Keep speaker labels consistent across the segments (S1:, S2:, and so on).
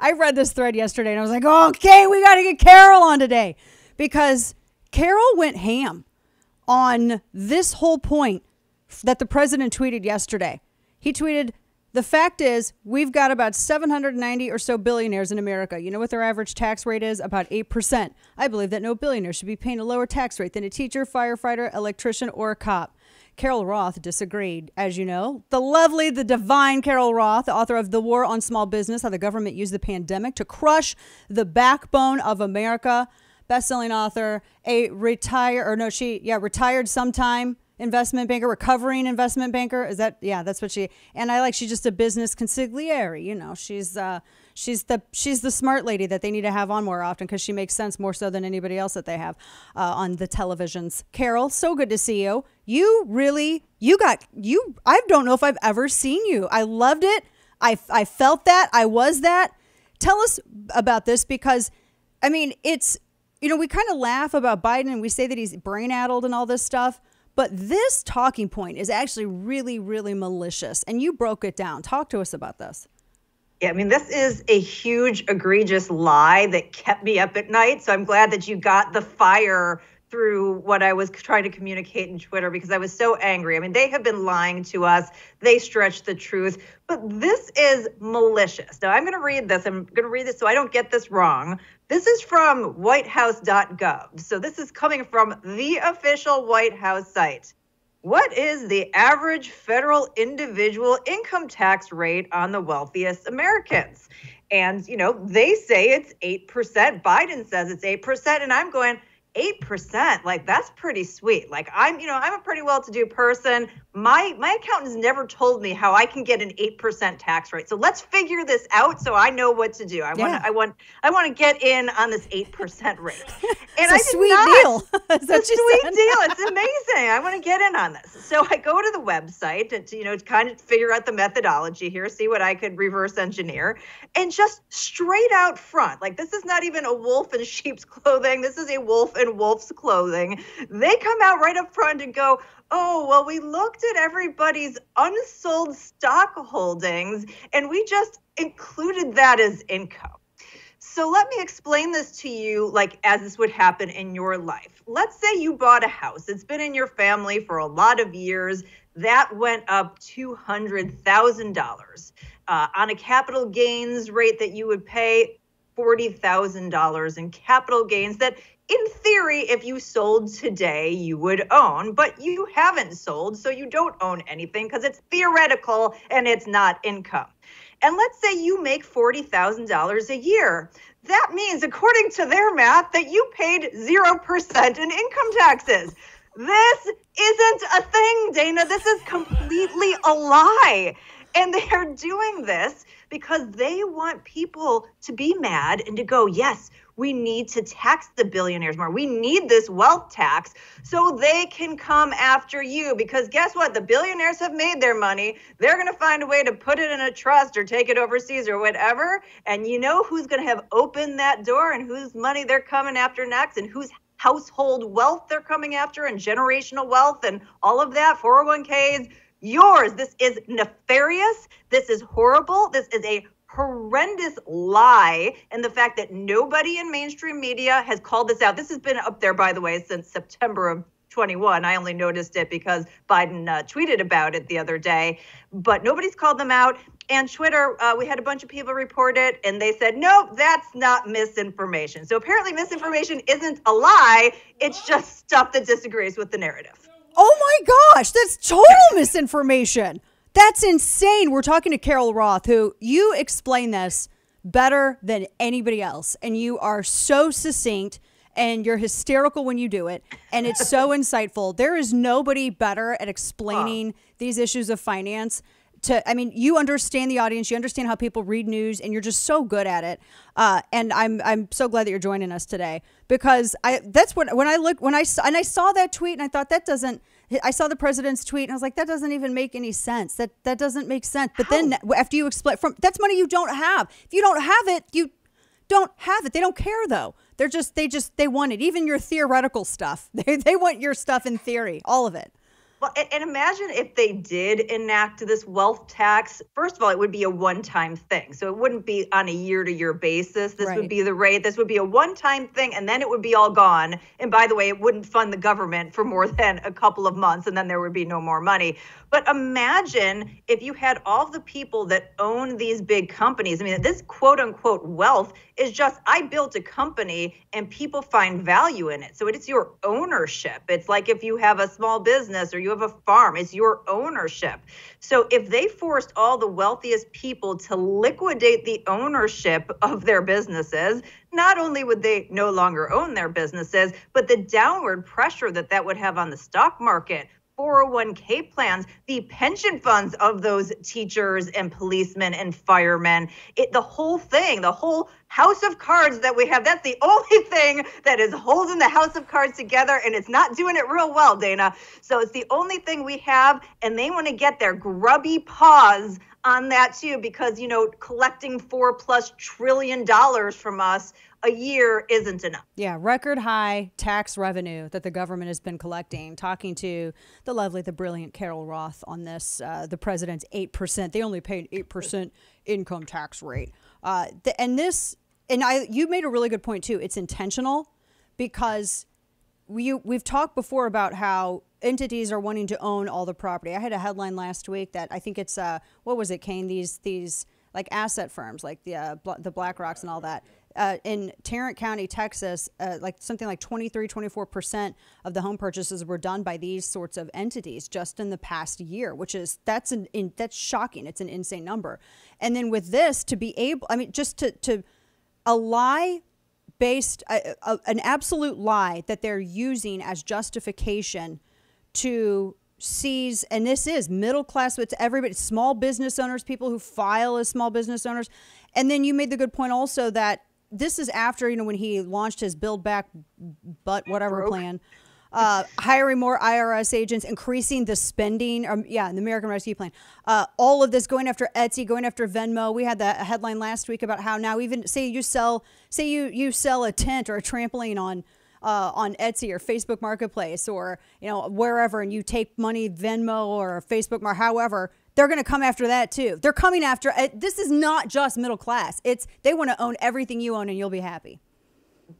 S1: I read this thread yesterday and I was like, okay, we got to get Carol on today because Carol went ham on this whole point that the president tweeted yesterday. He tweeted, the fact is, we've got about 790 or so billionaires in America. You know what their average tax rate is? About 8%. I believe that no billionaire should be paying a lower tax rate than a teacher, firefighter, electrician, or a cop. Carol Roth disagreed, as you know. The lovely, the divine Carol Roth, author of The War on Small Business How the Government Used the Pandemic to Crush the Backbone of America, best-selling author, a retired, or no, she, yeah, retired sometime investment banker, recovering investment banker. Is that yeah? That's what she. And I like she's just a business consigliere. You know, she's uh, she's the she's the smart lady that they need to have on more often because she makes sense more so than anybody else that they have uh, on the televisions. Carol, so good to see you. You really you got you. I don't know if I've ever seen you. I loved it. I I felt that. I was that. Tell us about this because, I mean, it's you know we kind of laugh about Biden and we say that he's brain addled and all this stuff. But this talking point is actually really, really malicious. And you broke it down. Talk to us about this.
S2: Yeah, I mean, this is a huge, egregious lie that kept me up at night. So I'm glad that you got the fire through what I was trying to communicate in Twitter because I was so angry. I mean, they have been lying to us, they stretch the truth, but this is malicious. Now, I'm going to read this. I'm going to read this so I don't get this wrong. This is from whitehouse.gov. So this is coming from the official White House site. What is the average federal individual income tax rate on the wealthiest Americans? And, you know, they say it's 8%. Biden says it's 8%. And I'm going, 8% like that's pretty sweet. Like i'm you know i'm a pretty well-to-do person. My my accountant's never told me how i can get an 8% tax rate. So let's figure this out so i know what to do. I want i want i want to get in on this 8% rate.
S1: And it's a sweet not, deal
S2: it's a sweet said? deal. It's amazing. I want to get in on this. So i go to the website to, to you know to kind of figure out the methodology here see what i could reverse engineer. And just straight out front like this is not even a wolf in sheep's clothing. This is a wolf in wolf's clothing. They come out right up front and go, Oh, well, we looked at everybody's unsold stock holdings and we just included that as income. So let me explain this to you like as this would happen in your life. Let's say you bought a house. It's been in your family for a lot of years. That went up $200,000. Uh, on a capital gains rate that you would pay $40,000 in capital gains that in theory, if you sold today, you would own, but you haven't sold, so you don't own anything because it's theoretical and it's not income. And let's say you make $40,000 a year. That means, according to their math, that you paid 0% in income taxes. This isn't a thing, Dana. This is completely a lie. And they are doing this because they want people to be mad and to go, yes, we need to tax the billionaires more. We need this wealth tax so they can come after you. Because guess what? The billionaires have made their money. They're going to find a way to put it in a trust or take it overseas or whatever. And you know who's going to have opened that door and whose money they're coming after next and whose household wealth they're coming after and generational wealth and all of that 401ks yours this is nefarious this is horrible this is a horrendous lie and the fact that nobody in mainstream media has called this out. This has been up there, by the way, since September of 21. I only noticed it because Biden uh, tweeted about it the other day, but nobody's called them out. And Twitter, uh, we had a bunch of people report it, and they said, nope, that's not misinformation. So apparently, misinformation isn't a lie, it's just stuff that disagrees with the narrative.
S1: Oh my gosh, that's total misinformation. That's insane. We're talking to Carol Roth, who you explain this better than anybody else. And you are so succinct and you're hysterical when you do it. And it's so insightful. There is nobody better at explaining oh. these issues of finance. To, I mean, you understand the audience, you understand how people read news, and you're just so good at it. Uh, and I'm I'm so glad that you're joining us today because I that's when when I look when I saw and I saw that tweet and I thought that doesn't I saw the president's tweet and I was like, that doesn't even make any sense. That that doesn't make sense. But How? then after you explain, from that's money you don't have. If you don't have it, you don't have it. They don't care though. They're just they just they want it. Even your theoretical stuff. They they want your stuff in theory, all of it.
S2: Well, and, imagine if they did enact this wealth tax. First of all, it would be a one time thing. So it wouldn't be on a year to year basis. This right. would be the rate. This would be a one time thing, and then it would be all gone. And by the way, it wouldn't fund the government for more than a couple of months, and then there would be no more money. But imagine if you had all the people that own these big companies. I mean, this quote unquote wealth is just I built a company and people find value in it. So it's your ownership. It's like if you have a small business or you have a farm, it's your ownership. So if they forced all the wealthiest people to liquidate the ownership of their businesses, not only would they no longer own their businesses, but the downward pressure that that would have on the stock market 401k plans, the pension funds of those teachers and policemen and firemen. It, the whole thing, the whole house of cards that we have, that's the only thing that is holding the house of cards together, and it's not doing it real well, Dana. So it's the only thing we have, and they want to get their grubby paws on that too, because, you know, collecting four plus trillion dollars from us a year isn't enough.
S1: Yeah, record high tax revenue that the government has been collecting. Talking to the lovely, the brilliant Carol Roth on this, uh, the president's 8%. They only paid 8% income tax rate. Uh, the, and this, and I, you made a really good point too. It's intentional because we, we've talked before about how entities are wanting to own all the property. I had a headline last week that I think it's, uh, what was it, Kane? These, these, like asset firms like the uh, the BlackRocks and all that uh, in Tarrant County, Texas, uh, like something like 23, 24% of the home purchases were done by these sorts of entities just in the past year, which is that's an in, that's shocking. It's an insane number. And then with this, to be able, I mean, just to to a lie based, a, a, an absolute lie that they're using as justification to seize, and this is middle class, it's everybody, small business owners, people who file as small business owners. And then you made the good point also that this is after you know when he launched his build back but whatever Broke. plan uh, hiring more IRS agents, increasing the spending, um, yeah, the American Rescue Plan. Uh, all of this going after Etsy, going after Venmo. We had that headline last week about how now even say you sell, say you you sell a tent or a trampoline on. Uh, on Etsy or Facebook Marketplace or you know wherever, and you take money Venmo or Facebook, or however, they're going to come after that too. They're coming after uh, this is not just middle class. It's they want to own everything you own and you'll be happy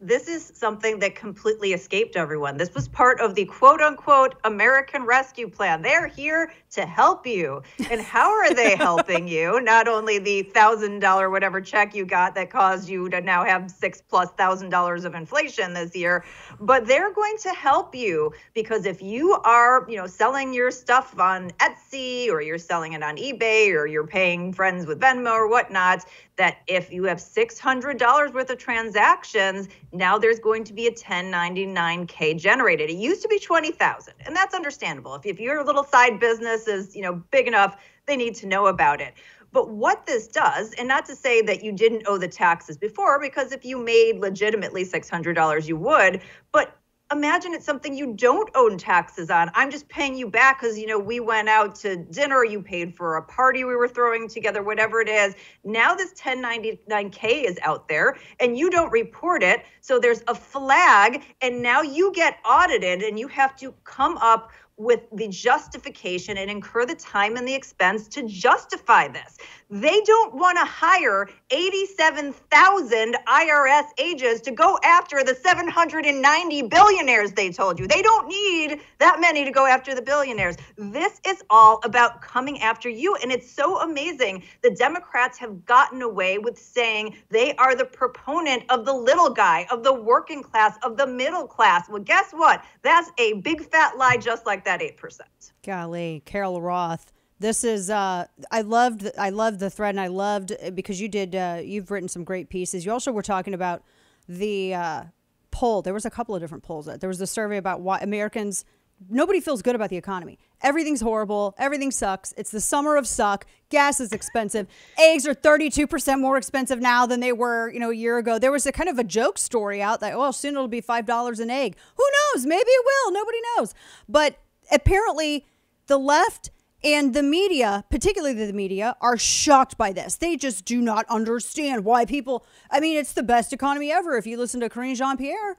S2: this is something that completely escaped everyone. This was part of the quote unquote American Rescue Plan. They're here to help you. And how are they helping you? Not only the thousand dollar whatever check you got that caused you to now have six plus thousand dollars of inflation this year, but they're going to help you because if you are, you know, selling your stuff on Etsy or you're selling it on eBay or you're paying friends with Venmo or whatnot, that if you have $600 worth of transactions, now there's going to be a 1099K generated. It used to be 20,000, and that's understandable. If, if your little side business is, you know, big enough, they need to know about it. But what this does, and not to say that you didn't owe the taxes before, because if you made legitimately $600, you would, but imagine it's something you don't own taxes on. I'm just paying you back because, you know, we went out to dinner, you paid for a party we were throwing together, whatever it is. Now this 1099K is out there and you don't report it. So there's a flag and now you get audited and you have to come up with the justification and incur the time and the expense to justify this. They don't want to hire 87,000 IRS agents to go after the 790 billionaires they told you. They don't need that many to go after the billionaires. This is all about coming after you. And it's so amazing. The Democrats have gotten away with saying they are the proponent of the little guy, of the working class, of the middle class. Well, guess what? That's a big fat lie, just like that 8%.
S1: Golly, Carol Roth this is uh, I loved I loved the thread and I loved because you did uh, you've written some great pieces. You also were talking about the uh, poll. There was a couple of different polls. There was a survey about why Americans nobody feels good about the economy. Everything's horrible. Everything sucks. It's the summer of suck. Gas is expensive. Eggs are 32% more expensive now than they were, you know, a year ago. There was a kind of a joke story out that, well, soon it'll be $5 an egg. Who knows? Maybe it will. Nobody knows. But apparently the left and the media, particularly the media, are shocked by this. They just do not understand why people. I mean, it's the best economy ever if you listen to Karine Jean Pierre.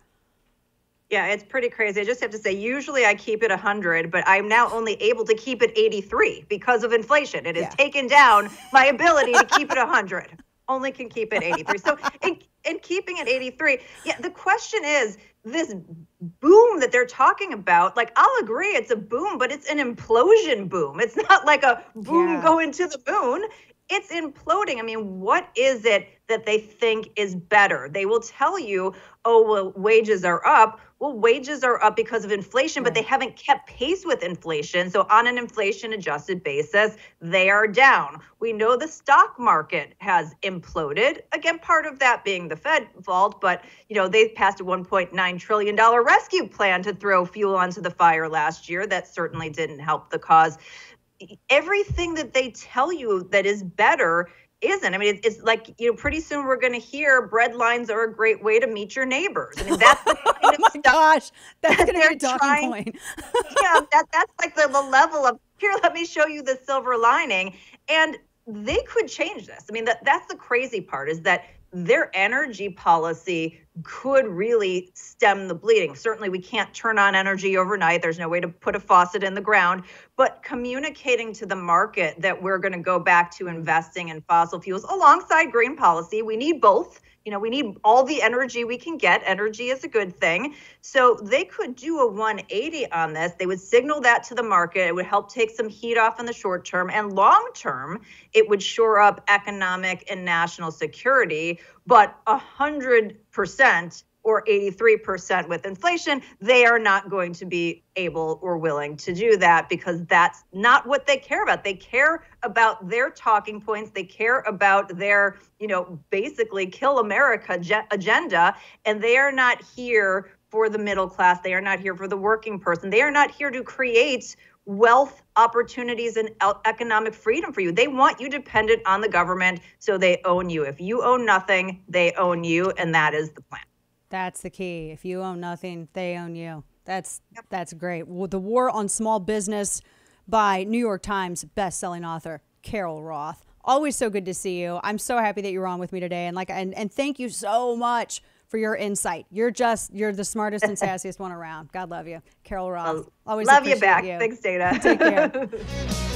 S2: Yeah, it's pretty crazy. I just have to say, usually I keep it 100, but I'm now only able to keep it 83 because of inflation. It has
S1: Yeah.
S2: taken down my ability to keep it 100. Only can keep it 83. So, in, in keeping it 83, yeah, the question is this boom that they're talking about. Like, I'll agree it's a boom, but it's an implosion boom. It's not like a boom
S1: Yeah.
S2: going to the moon. It's imploding. I mean, what is it that they think is better? They will tell you, oh, well, wages are up. Well, wages are up because of inflation, but they haven't kept pace with inflation. So, on an inflation adjusted basis, they are down. We know the stock market has imploded. Again, part of that being the Fed fault, but you know, they passed a 1.9 trillion dollar rescue plan to throw fuel onto the fire last year. That certainly didn't help the cause everything that they tell you that is better isn't. I mean, it's, it's like you know, pretty soon we're going to hear bread lines are a great way to meet your neighbors. I mean, that's the oh kind
S1: Oh my gosh, that's going to be a talking point.
S2: yeah, that that's like the, the level of here. Let me show you the silver lining, and they could change this. I mean, that that's the crazy part is that their energy policy could really stem the bleeding. Certainly, we can't turn on energy overnight. There's no way to put a faucet in the ground. But communicating to the market that we're going to go back to investing in fossil fuels alongside green policy, we need both. You know, we need all the energy we can get. Energy is a good thing. So they could do a 180 on this. They would signal that to the market. It would help take some heat off in the short term. And long term, it would shore up economic and national security. But 100% or 83% with inflation, they are not going to be able or willing to do that because that's not what they care about. They care about their talking points. They care about their, you know, basically kill America agenda. And they are not here for the middle class. They are not here for the working person. They are not here to create wealth opportunities and economic freedom for you. They want you dependent on the government so they own you. If you own nothing, they own you. And that is the plan.
S1: That's the key. If you own nothing, they own you. That's that's great. Well, the War on Small Business by New York Times best-selling author Carol Roth. Always so good to see you. I'm so happy that you're on with me today, and like and and thank you so much for your insight. You're just you're the smartest and sassiest one around. God love you, Carol Roth. Um, Always
S2: Love you back.
S1: You.
S2: Thanks, Dana.
S1: Take care.